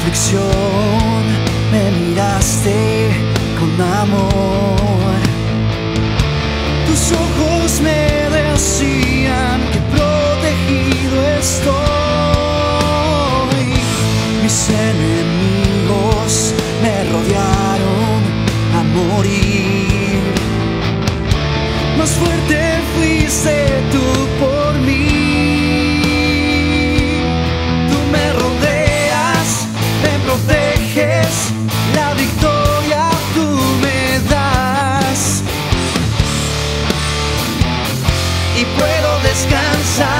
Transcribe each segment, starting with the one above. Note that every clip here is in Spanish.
aflicción me miraste con amor. Tus ojos me decían que protegido estoy. Mis enemigos me rodearon a morir. Más fuerte fuiste tú por y puedo descansar.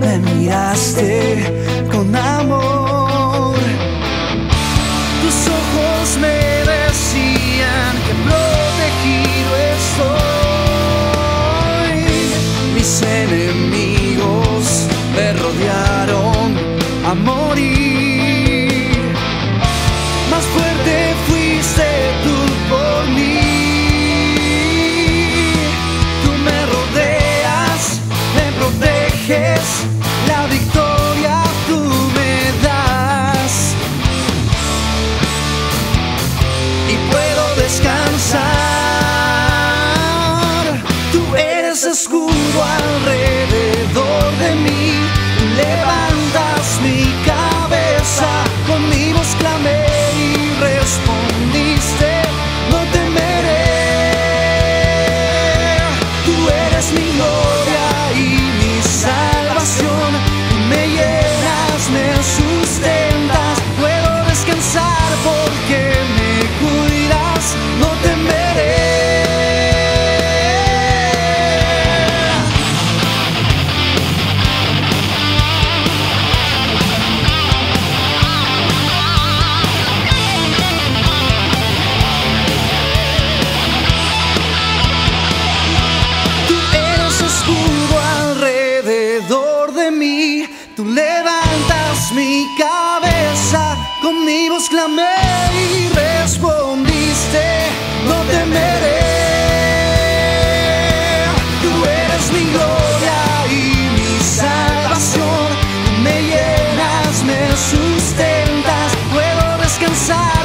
me miraste voz clamé y respondiste, no temeré. Tú eres mi gloria y mi salvación, me llenas, me sustentas, puedo descansar.